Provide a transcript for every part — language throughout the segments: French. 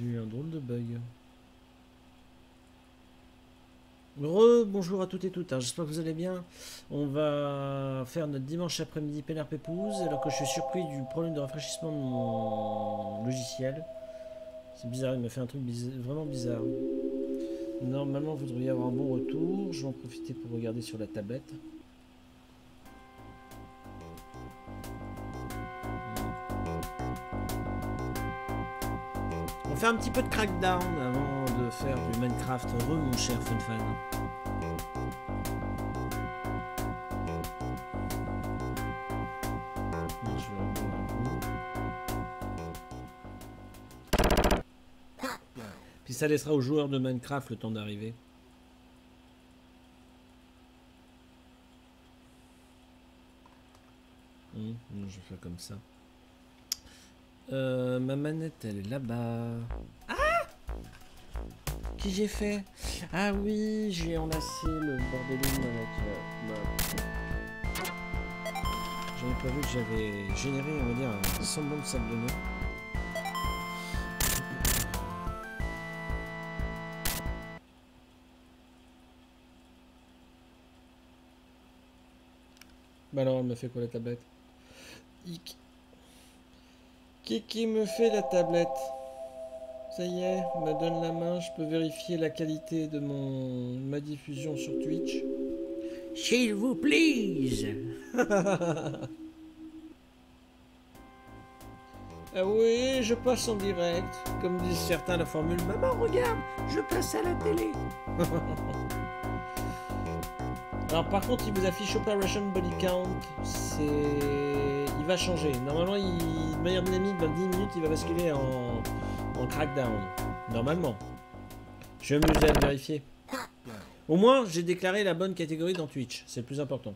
de bug. Re, bonjour à toutes et toutes, hein. j'espère que vous allez bien. On va faire notre dimanche après-midi Pénard Pépouze, alors que je suis surpris du problème de rafraîchissement de mon logiciel. C'est bizarre, il m'a fait un truc vraiment bizarre. Normalement, vous devriez avoir un bon retour. Je vais en profiter pour regarder sur la tablette. Faire un petit peu de crackdown avant de faire du Minecraft heureux, mon cher FunFan. Puis ça laissera aux joueurs de Minecraft le temps d'arriver. Hum, je vais faire comme ça. Euh, ma manette, elle est là-bas. Ah Qui j'ai fait? Ah oui, j'ai enlacé le bordeline avec euh, J'avais pas vu que j'avais généré, on va dire, un semblant de sable de nœud. Bah alors, elle me fait quoi la tablette? Qui me fait la tablette? Ça y est, me donne la main, je peux vérifier la qualité de mon ma diffusion sur Twitch. S'il vous plaît. ah oui, je passe en direct. Comme disent certains, la formule Maman, regarde, je passe à la télé. Alors par contre, il vous affiche Operation Body Count. C'est... Va changer. Normalement, il... de manière dynamique, dans 10 minutes, il va basculer en, en crackdown. Normalement. Je vais m'amuser à vérifier. Au moins, j'ai déclaré la bonne catégorie dans Twitch. C'est le plus important.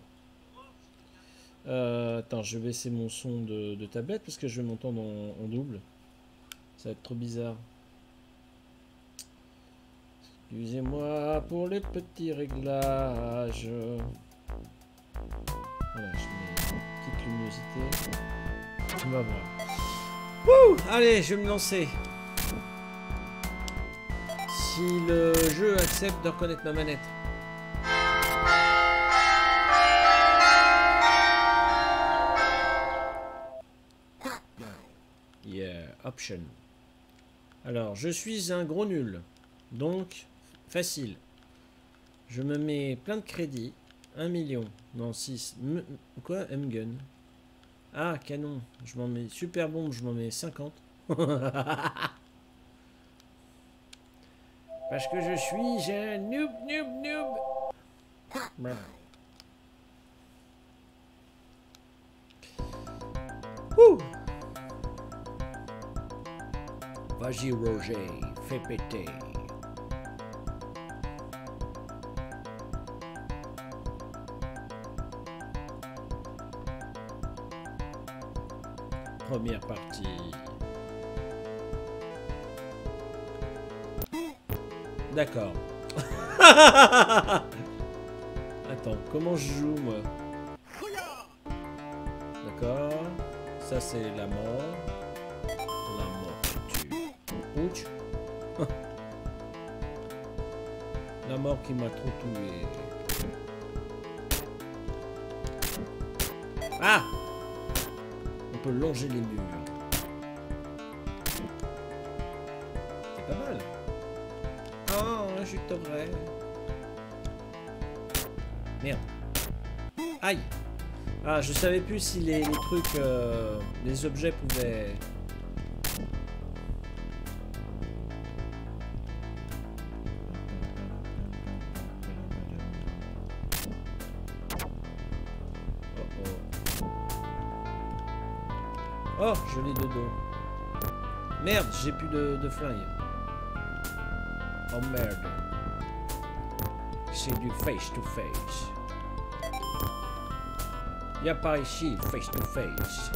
Euh, attends, je vais baisser mon son de, tablette parce que je vais m'entendre en double. Ça va être trop bizarre. Excusez-moi pour les petits réglages. Voilà, je mets une petite luminosité. On va voir. Wouh Allez, je vais me lancer. Si le jeu accepte de reconnaître ma manette. Yeah, option. Alors, je suis un gros nul. Donc, Facile. Je me mets plein de crédits. 1 million. Non, 6. quoi M-Gun? Ah, canon. Je m'en mets. Super bombe, je m'en mets 50. Parce que je suis un noob, noob, noob. Vas-y, Roger. Fais péter. Première partie. D'accord. Attends, comment je joue moi? D'accord. Ça c'est la mort. La mort tu. Ouch. la mort qui m'a trop tué. Ah longer les murs. Pas mal. Oh, de vrai. Merde. Aïe. Ah, je savais plus si les, trucs, euh, les objets pouvaient... j'ai plus de, de flingue. Oh merde. C'est du face to face. Y'a par ici, face to face.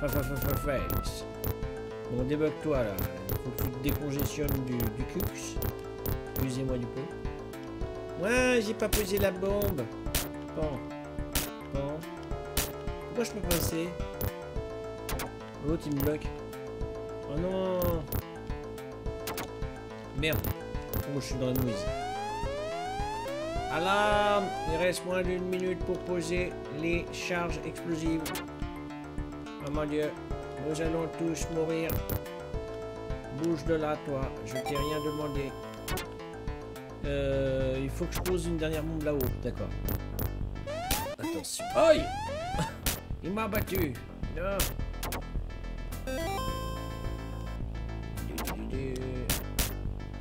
Face face face. Bon, débug-toi là. Faut que tu décongestionnes du, du cux. Excusez-moi du peu. Ouais, j'ai pas posé la bombe. Bon. Bon. Pourquoi je peux passer? L'autre il me bloque. Oh non Merde. Oh, je suis dans la mouise. Alarme Il reste moins d'une minute pour poser les charges explosives. Oh mon dieu. Nous allons tous mourir. Bouge de là, toi. Je t'ai rien demandé. Euh, il faut que je pose une dernière bombe là-haut. D'accord. Attention. Aïe Il m'a battu. Non.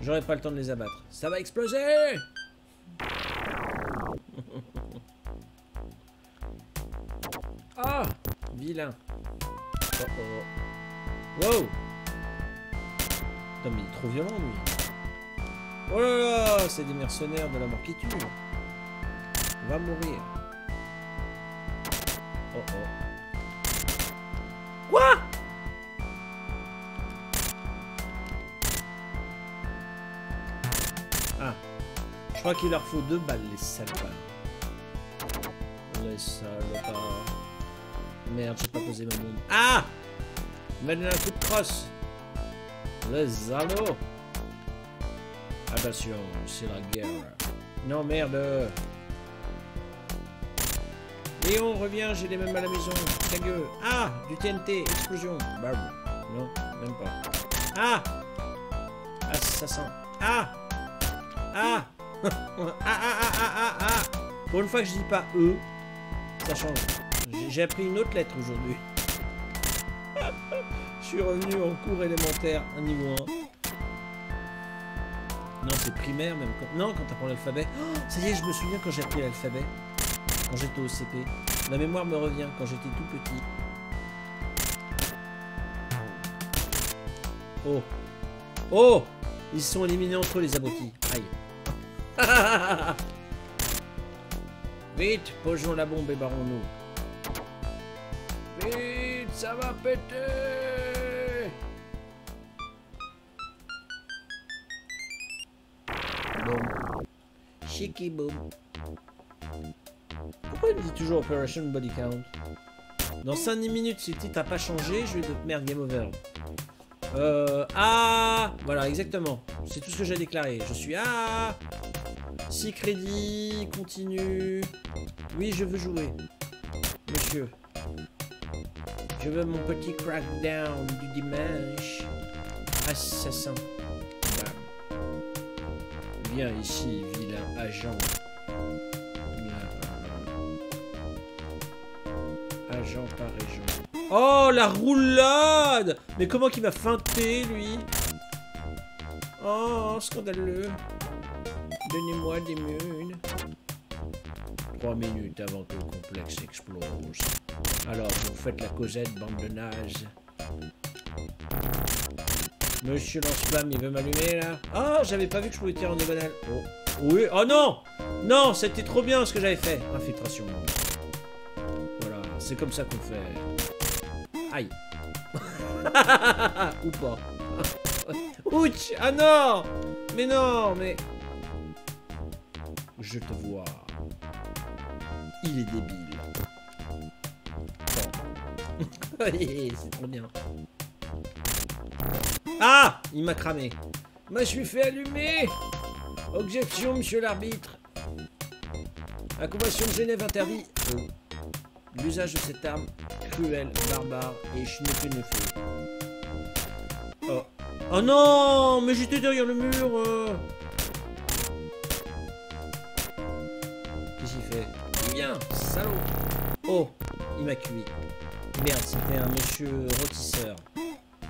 J'aurais pas le temps de les abattre. Ça va exploser Ah Vilain. Oh oh. Wow Putain mais il est trop violent lui. Oh là là C'est des mercenaires de la mort qui tue. Va mourir. Oh oh. Crois qu'il leur faut deux balles, les salopards. Les salopards. Merde, j'ai pas posé ma bombe. Ah donné un coup de crosse. Les anneaux. Attention, c'est la guerre. Non, merde. Léon, reviens, j'ai les mêmes à la maison. Ta gueule. Ah Du TNT, explosion. Bam. Non, même pas. Ah sent. Ah Ah Ah, ah, ah, ah, ah, ah Pour une fois que je dis pas E, ça change. J'ai- appris une autre lettre aujourd'hui. je suis revenu en cours élémentaire, un niveau 1. Non, c'est primaire même. Quand... Non, quand t'apprends l'alphabet. Oh, ça y est, je me souviens quand j'ai appris l'alphabet. Quand j'étais au CP. La mémoire me revient quand j'étais tout petit. Oh. Oh Ils sont éliminés entre eux, les abrutis. Aïe. Vite, posons la bombe et barrons-nous. Vite, ça va péter Boum. Chiki. Pourquoi il me dit toujours Operation Body Count? Dans 5 minutes, si le titre n'a pas changé, je vais te merde, game over. Euh, ah Voilà, exactement. C'est tout ce que j'ai déclaré. Je suis ah 6 crédits, continue. Oui, je veux jouer. Monsieur. Je veux mon petit crackdown du dimanche. Assassin. Viens ici, vilain agent. Agent par région. Oh, la roulade Mais comment qu'il m'a feinté, lui? Oh, scandaleux. Donnez-moi des munes. Trois minutes avant que le complexe explose. Alors, vous faites la causette, bande de nazes. Monsieur Lance-Flamme, il veut m'allumer, là? Ah, j'avais pas vu que je pouvais tirer en diagonale. Oh. Oui, oh non Non, c'était trop bien ce que j'avais fait. Infiltration. Voilà, c'est comme ça qu'on fait. Aïe. Ou pas. Ouch Ah non Mais non, mais... Je te vois. Il est débile. C'est trop bien. Ah Il m'a cramé. Moi, je suis fait allumer Objection, monsieur l'arbitre. La convention de Genève interdit euh, l'usage de cette arme cruelle, barbare et schneefeu Oh. Oh non Mais j'étais derrière le mur euh. Oh Il m'a cuit. Merde, c'était un monsieur rôtisseur.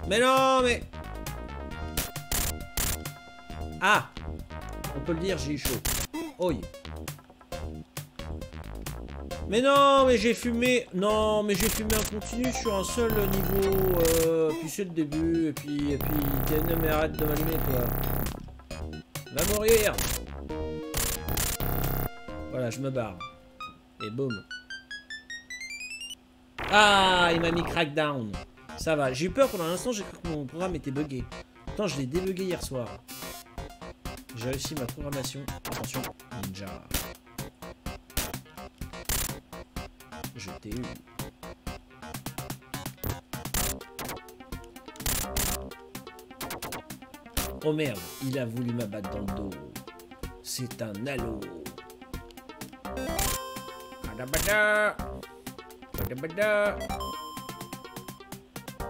Mais non, mais... Ah On peut le dire, j'ai eu chaud. Oi. Mais non, mais j'ai fumé... Non, mais j'ai fumé en continu sur un seul niveau. Euh, puis c'est le début, et puis... Et puis... Tiens, mais arrête de m'allumer, toi. Va mourir Voilà, je me barre. Et boum. Ah, il m'a mis crackdown. Ça va. J'ai eu peur pendant un instant, j'ai cru que mon programme était buggé. Attends, je l'ai débugué hier soir. J'ai réussi ma programmation. Attention, ninja. Je t'ai eu. Oh merde, il a voulu m'abattre dans le dos. C'est un halo.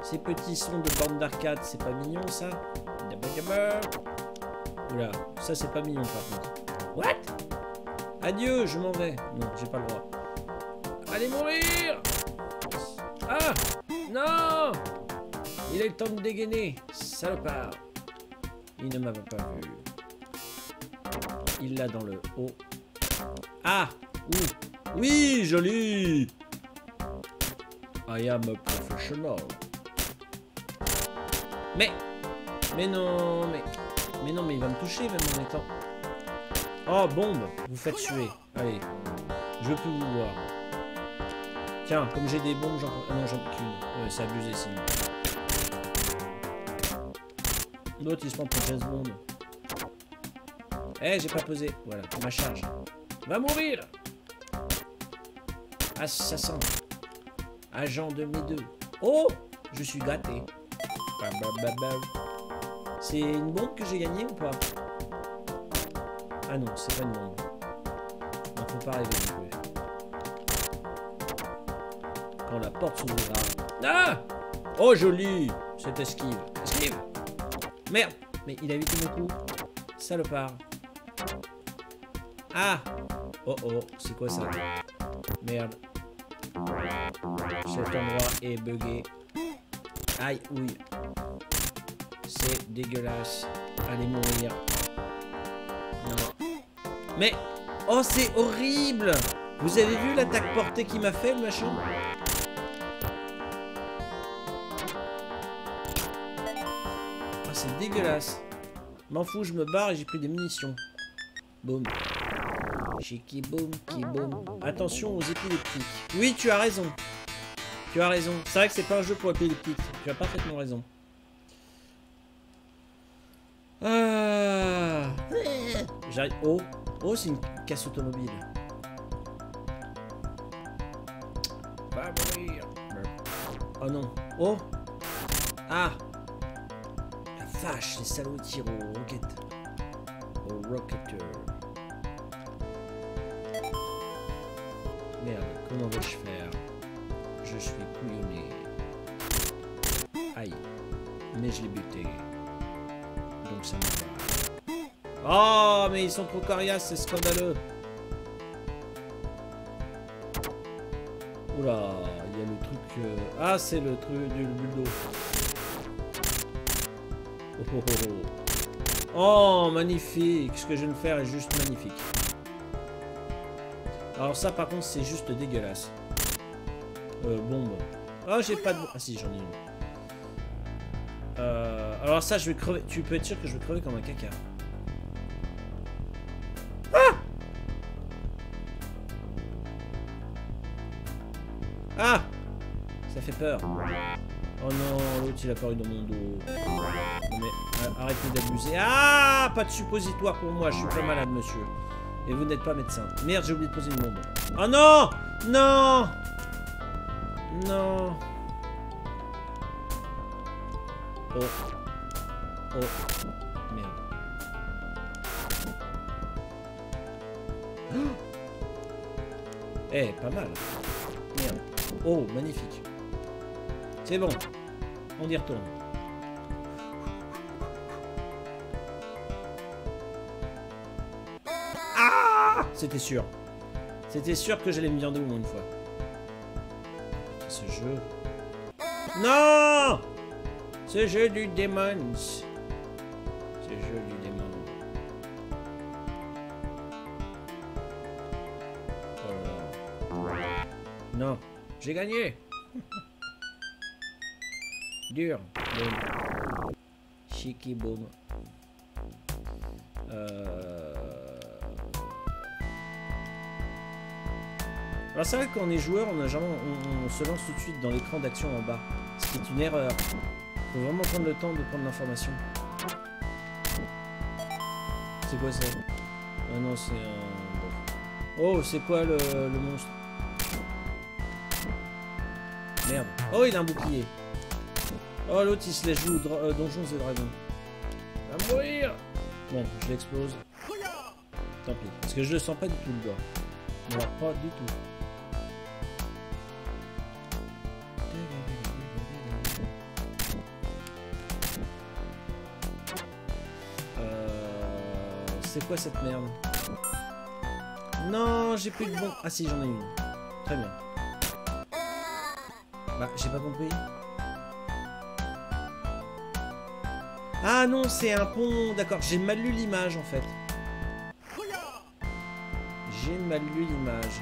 Ces petits sons de bande d'arcade, c'est pas mignon ça. Oula, ça c'est pas mignon par contre. What? Adieu, je m'en vais. Non, j'ai pas le droit. Allez mourir Ah Non Il eu le temps de dégainer, salopard. Il ne m'avait pas vu. Il l'a dans le haut. Ah Oui, joli I am a professional. Mais Mais non, mais... Mais non, mais il va me toucher même en étant... Oh, bombe Vous faites tuer. Allez. Je veux plus vous voir. Tiens, comme j'ai des bombes, j'en... Ah non, j'en ai qu'une. Ouais, c'est abusé sinon. L'autre, il se prend pour James Bond. Eh, j'ai pas posé. Voilà, ma charge. Va mourir Assassin. Agent de mes deux. Oh Je suis gâté. C'est une bombe que j'ai gagnée ou pas? Ah non, c'est pas une bombe. Non, faut pas rêver. Quand la porte s'ouvrira. Ah Oh, joli Cette esquive. Esquive Merde Mais il a évité mon coup. Salopard. Ah Oh oh, c'est quoi ça? Merde. Cet endroit est bugué. Aïe, oui. C'est dégueulasse. Allez mourir. Non. Mais Oh, c'est horrible Vous avez vu l'attaque portée qu'il m'a fait, le machin? Ah, c'est dégueulasse. M'en fous, je me barre et j'ai pris des munitions. Boum. Chiki boum, qui boum. Attention aux épileptiques. Oui, tu as raison. Tu as raison. C'est vrai que c'est pas un jeu pour épileptiques. Tu as parfaitement raison. Ah. J'arrive. Oh, oh, c'est une casse automobile. Oh non. Oh. Ah. La vache, les salauds tirent aux roquettes. Aux rocketeurs. Merde, comment vais-je faire? Je suis couillonné. Aïe. Mais je l'ai buté. Donc ça me. Oh, mais ils sont trop coriaces, c'est scandaleux. Oula, il y a le truc... euh, Ah, c'est le truc du bulldo. Oh, oh, oh, oh. Oh, magnifique. Ce que je viens de faire est juste magnifique. Alors ça, par contre, c'est juste dégueulasse. Euh, bombe. Oh, j'ai pas de... Ah si, j'en ai une. Euh, alors ça, je vais crever. Tu peux être sûr que je vais crever comme un caca. Ah Ça fait peur. Oh non, l'autre il a apparu dans mon dos. Mais euh, arrêtez d'abuser. Ah Pas de suppositoire pour moi, je suis pas malade monsieur. Et vous n'êtes pas médecin. Merde, j'ai oublié de poser une bombe. Oh non Non Non Oh. Oh. Merde. Eh, pas mal. Merde. Oh, magnifique. C'est bon. On y retourne. Ah C'était sûr. C'était sûr que j'allais me viander au moins une fois. Non Ce jeu du démon. Ce jeu du démon. Oh là là. Non. J'ai gagné. Dur. Boum. Chiki boum. Alors c'est vrai que quand on est joueur, on, a jamais, on, se lance tout de suite dans l'écran d'action en bas. Ce qui est une erreur. Faut vraiment prendre le temps de prendre l'information. C'est quoi ça? Ah non, c'est un... Oh, c'est quoi le, monstre? Merde. Oh, il a un bouclier. Oh, l'autre, il se aux dra- euh, Donjons et Dragons. Va mourir Bon, je l'explose. Tant pis. Parce que je le sens pas du tout le doigt. Non, pas du tout. Quoi cette merde Non, j'ai plus de bon. Ah si, j'en ai une. Très bien. Bah, j'ai pas compris. Ah non, c'est un pont. D'accord, j'ai mal lu l'image en fait. J'ai mal lu l'image.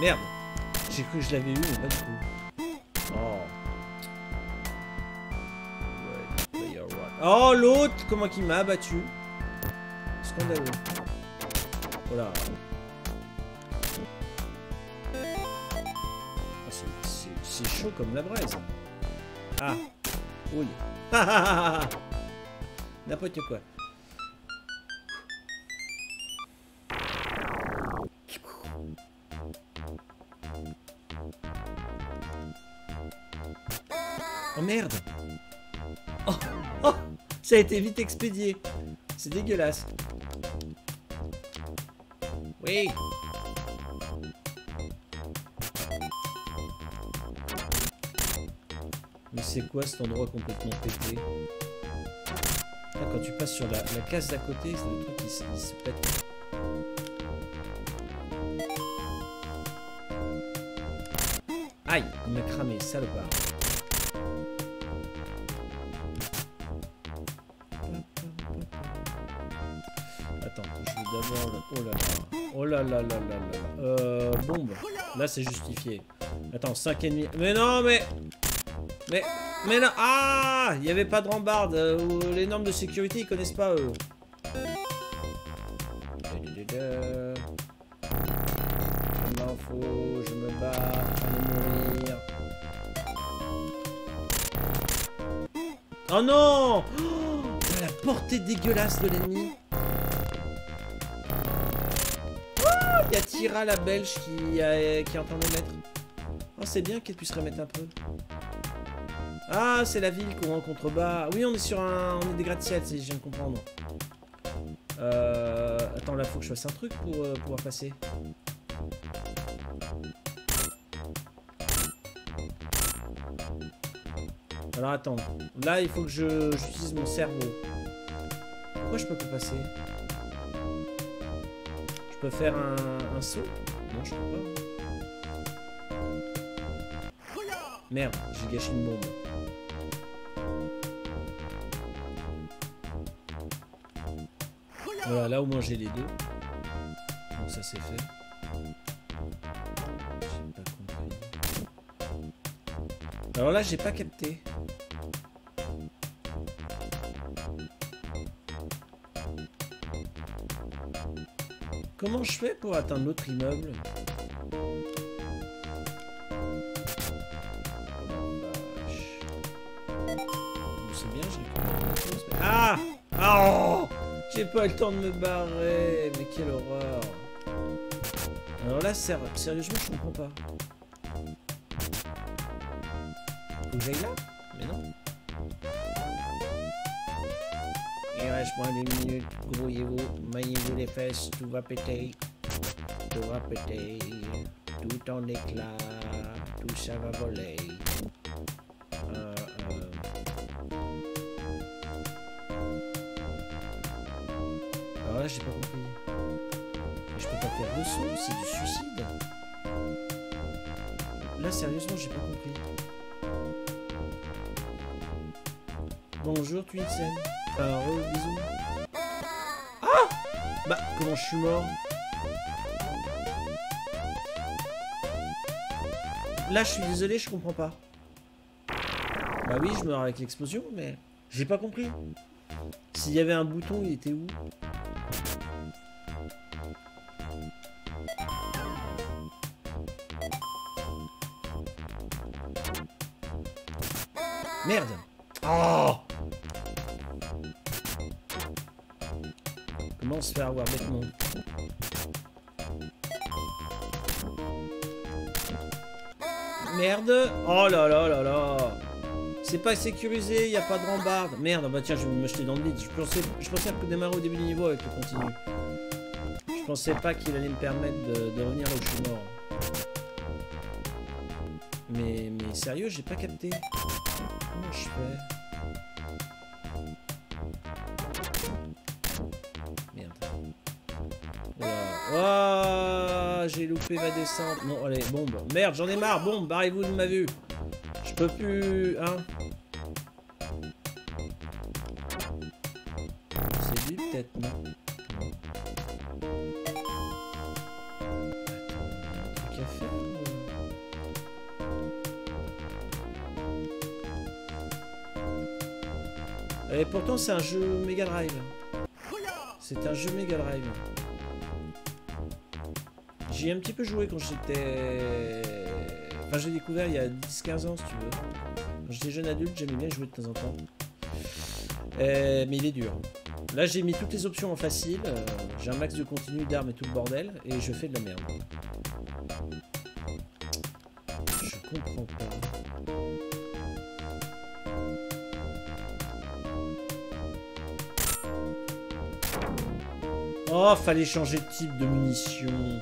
Merde. J'ai cru que je l'avais eu, mais pas du tout. Oh, l'autre Comment qu'il m'a abattu Scandaleux. Voilà. Ah, c'est- chaud comme la braise. Ah. Oui. N'importe quoi. Oh merde Oh, oh Ça a été vite expédié. C'est dégueulasse. Oui. Mais c'est quoi cet endroit complètement pété? Ah, Quand tu passes sur la, case d'à côté, c'est le truc qui se pète. Aïe, il m'a cramé, salopard. Je veux d'abord. Oh là là. Oh là là là là là. Euh, bombe. Là, c'est justifié. Attends, 5 ennemis. Mais non, mais... Mais... Mais non Ah Il n'y avait pas de rambarde. euh, les normes de sécurité, ils connaissent pas, eux. Je m'en fous, je me bats, allez mourir. Oh non oh, La portée dégueulasse de l'ennemi. Y a Tira la belge qui, a- qui est en train de mettre. Oh, c'est bien qu'elle puisse remettre un peu. Ah, c'est la ville qu'on rencontre bas. Oui, on est sur un... On est des gratte-ciel, si je viens de comprendre. Euh... Attends, là, faut que je fasse un truc pour euh, pouvoir passer. Alors, attends. Là, il faut que je j'utilise mon cerveau. Pourquoi je peux pas passer? Peux faire un, saut Non, je peux pas. Merde, j'ai gâché une bombe. Voilà, là au moins j'ai les deux. Donc ça c'est fait. Alors là j'ai pas capté. Comment je fais pour atteindre l'autre immeuble? C'est bien, j'ai Ah oh J'ai pas le temps de me barrer, mais quelle horreur. Alors là, sérieusement, je comprends pas. Faut que j'aille là? Mais non. Il reste moins d'une minute, grouillez-vous, maillez-vous les fesses, tout va péter. Tout va péter, tout en éclat, tout ça va voler. Euh, euh. Là, j'ai pas compris. Je peux pas faire de saut, c'est du suicide. Là, sérieusement, j'ai pas compris. Bonjour, Twixen. Ah Bah, comment je suis mort Là, je suis désolé, je comprends pas. Bah oui, je meurs avec l'explosion, mais j'ai pas compris. S'il y avait un bouton, il était où Merde Oh Comment se faire avoir bêtement merde. Oh là là là là. C'est pas sécurisé, y a pas de rambarde. Merde, bah tiens, je vais me jeter dans le vide. Je pensais, je pensais démarrer au début du niveau avec le continu. Je pensais pas qu'il allait me permettre de, de revenir là où je suis mort. Mais, mais sérieux, j'ai pas capté. Comment je fais? J'ai loupé ma descente. Non, allez, bombe. Merde, j'en ai marre. Bombe, barrez-vous de ma vue. Je peux plus... Hein C'est lui peut-être, non Et pourtant c'est un jeu Mega Drive. C'est un jeu Mega Drive. J'y ai un petit peu joué quand j'étais... Enfin j'ai découvert il y a 10-15 ans si tu veux. Quand j'étais jeune adulte j'aimais bien jouer de temps en temps. Euh, mais il est dur. Là j'ai mis toutes les options en facile. j'ai un max de continu d'armes et tout le bordel. Et je fais de la merde. Je comprends pas. Oh, fallait changer de type de munitions.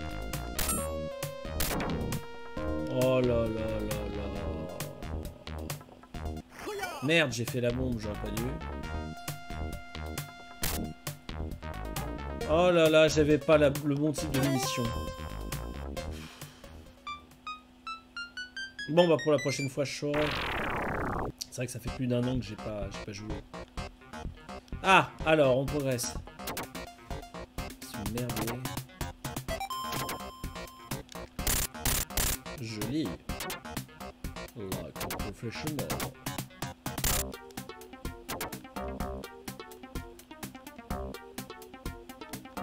Oh. Merde, j'ai fait la bombe, j'aurais pas dû. Oh là là, j'avais pas le bon type de munition. Bon bah pour la prochaine fois je saurai. C'est vrai que ça fait plus d'un an que j'ai pas, joué. Ah, alors on progresse. Joli. Like a.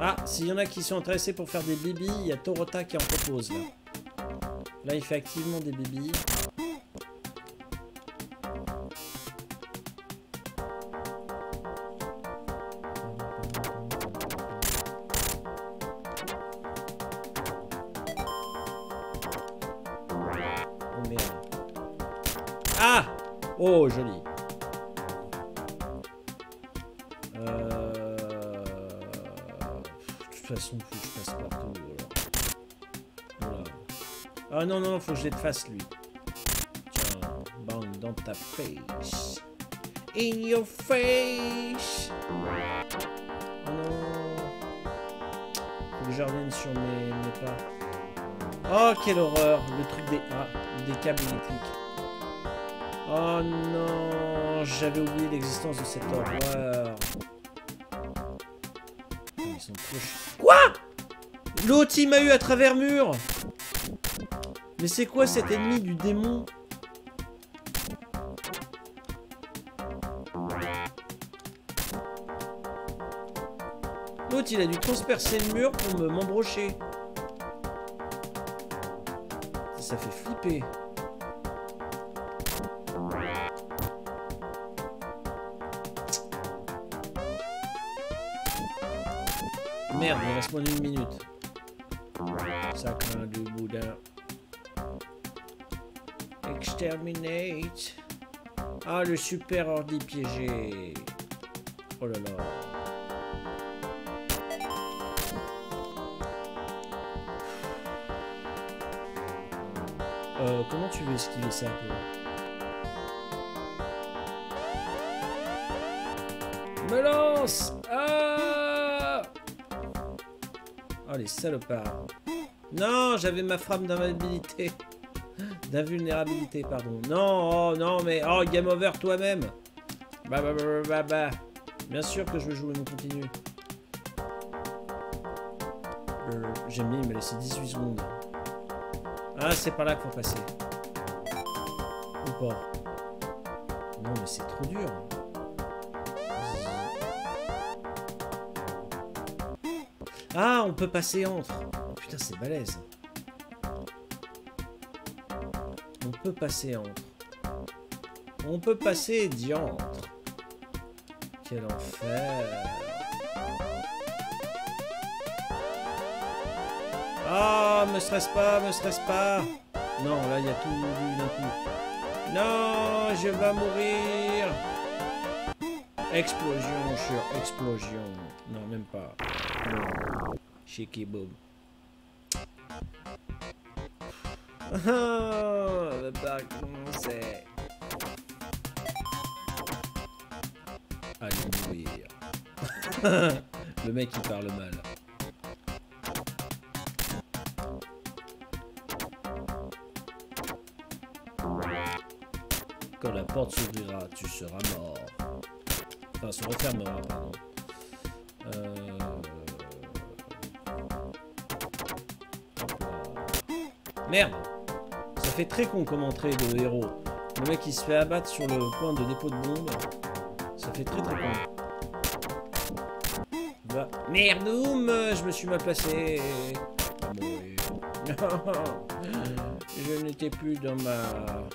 Ah, s'il y en a qui sont intéressés pour faire des bébés, il y a Torota qui en propose là. Il fait activement des bébés. Ah non, non, faut que je les fasse lui. Tiens, bang dans ta face. In your face. Oh non. Faut je revienne sur mes, pas. Oh, quelle horreur. Le truc des, ah, des câbles électriques. Oh non, j'avais oublié l'existence de cette horreur. Ils sont trop Quoi? L'autre, il m'a eu à travers mur Mais c'est quoi cet ennemi du démon L'autre, il a dû transpercer le mur pour me m'embrocher. Ça fait flipper. Merde, il reste moins d'une minute. Ça craint du boudin. Exterminate. Ah, le super ordi piégé. Oh là là. Euh, comment tu veux esquiver ça, toi? Me lance Ah Oh, les salopards. Non, j'avais ma frappe d'invulnérabilité. D'invulnérabilité, pardon. Non, oh, non, mais... Oh, game over toi-même Bah, bah, bah, bah, bah, bah. Bien sûr que je veux jouer mon continu. Euh, J'aime bien, il m'a laissé 18 secondes. Ah, c'est par là qu'il faut passer. Ou pas Non, mais c'est trop dur. Ah, on peut passer entre. Oh, putain, c'est balèze. Peut passer entre. On peut passer diantre. Quel enfer. Ah, me stresse pas, me stresse pas. Non, là, il y a tout d'un coup. Non, je vais mourir. Explosion sur explosion. Non, même pas. Non. Boom. Ah, le bac commencer. Allez le mec il parle mal. Quand la porte s'ouvrira, tu seras mort. Enfin, se refermera. Euh... Merde très con comme entrée de héros. Le mec il se fait abattre sur le point de dépôt de bombe. Ça fait très très con. Va. Merdoum Je me suis mal placé. Je n'étais plus dans ma...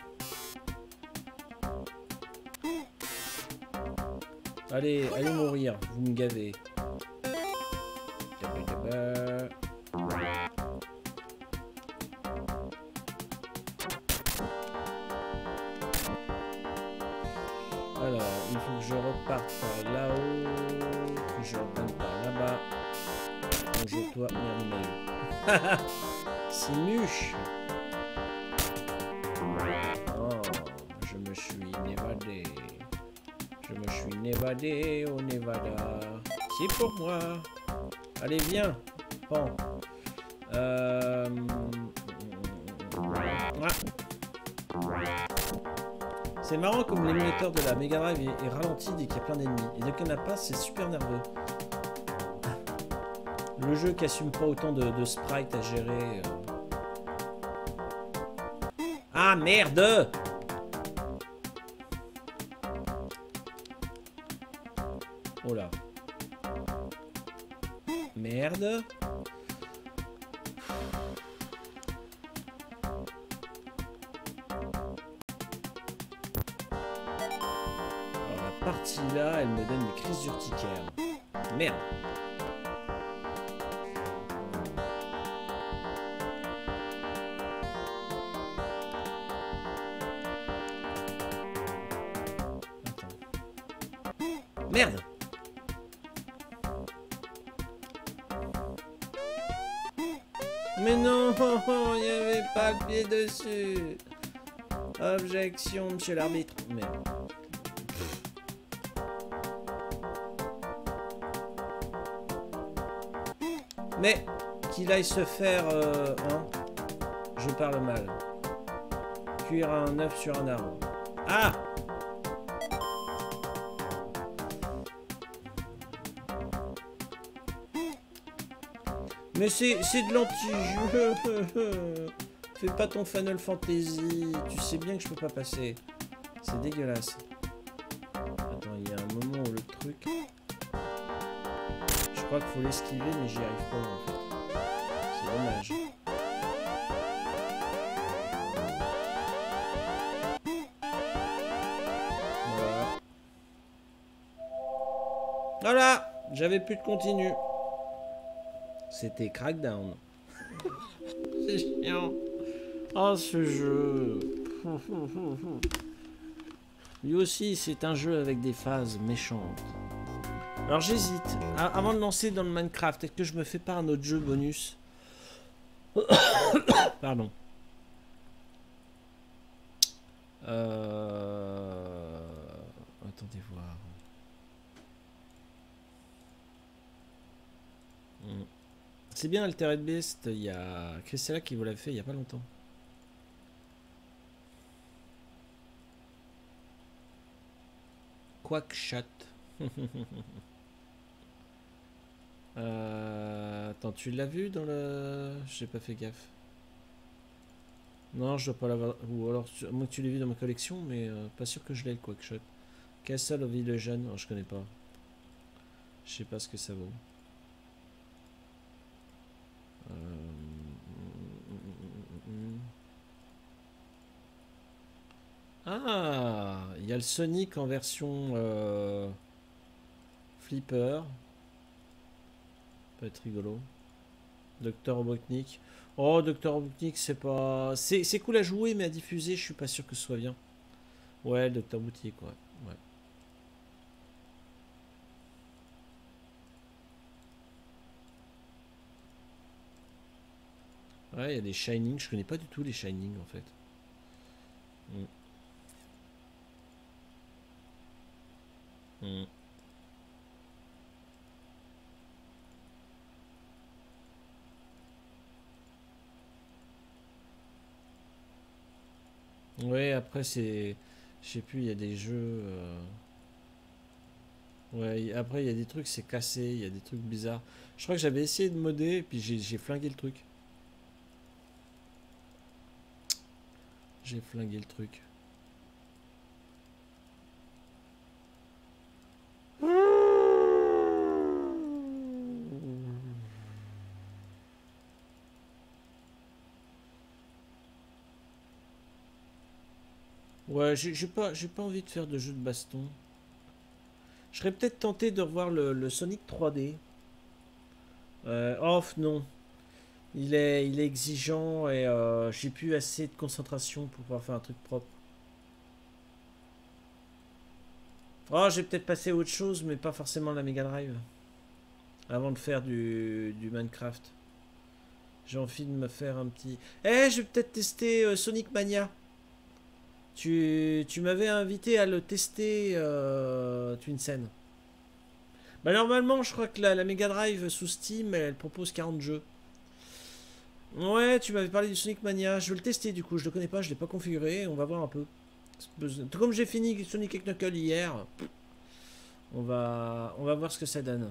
Allez, allez mourir, vous me gavez. Viens. Bon. Euh... ah. C'est marrant comme l'émulateur de la Mega Drive est, est ralenti dès qu'il y a plein d'ennemis. Et dès qu'il n'y en a pas, c'est super nerveux. Le jeu qui assume pas autant de, de sprites à gérer. euh. Ah merde La partie là, elle me donne des crises urticaires. Merde. Monsieur l'arbitre. Merde. Mais qu'il aille se faire... euh, hein, je parle mal. Cuire un œuf sur un arbre. Ah Mais c'est c'est de l'anti-jeu Fais pas ton Final Fantasy. Tu sais bien que je peux pas passer. C'est dégueulasse. Attends, il y a un moment où le truc... Je crois qu'il faut l'esquiver, mais j'y arrive pas en fait. C'est dommage. Voilà. Voilà J'avais plus de continu. C'était Crackdown. C'est chiant. Oh ce jeu. Lui aussi, c'est un jeu avec des phases méchantes. Alors j'hésite. A- Avant de lancer dans le Minecraft, est-ce que je me fais pas un autre jeu bonus Pardon. Euh... Attendez voir. Hmm. C'est bien Altered Beast, il y a Christella qui vous l'a fait il y a pas longtemps. Quackshot. euh, attends, tu l'as vu dans le... J'ai pas fait gaffe. Non, je dois pas l'avoir. Ou alors, que tu l'aies vu dans ma collection, mais euh, pas sûr que je l'ai le Quackshot. Castle of Illusion, oh, je connais pas. Je sais pas ce que ça vaut. Euh, Ah, il y a le Sonic en version euh, flipper. Peut être rigolo. Docteur Robotnik. Oh, Docteur Robotnik, c'est pas. C'est cool à jouer, mais à diffuser, je suis pas sûr que ce soit bien. Ouais, Docteur Boutique, ouais. ouais. Il y a des Shining, je connais pas du tout les Shining en fait. Hmm. Hmm. Ouais, après c'est... Je sais plus, il y a des jeux... euh, Ouais, après il y a des trucs, c'est cassé, il y a des trucs bizarres. Je crois que j'avais essayé de modder, et puis j'ai flingué le truc. J'ai flingué le truc. Ouais, j'ai pas, pas envie de faire de jeu de baston. Je serais peut-être tenté de revoir le, le Sonic 3D. Euh, off, non. Il est, il est exigeant et euh, j'ai plus assez de concentration pour pouvoir faire un truc propre. Oh, j'ai peut-être passé à autre chose, mais pas forcément la Mega Drive. Avant de faire du, du Minecraft. J'ai envie de me faire un petit... Eh, je vais peut-être tester euh, Sonic Mania. Tu, m'avais invité à le tester, euh, Twinsen. Bah normalement, je crois que la, la Mega Drive sous Steam, elle propose 40 jeux. Ouais, tu m'avais parlé du Sonic Mania. Je vais le tester du coup. Je le connais pas, je l'ai pas configuré. On va voir un peu. Tout comme j'ai fini Sonic et Knuckles hier, on va, on va voir ce que ça donne.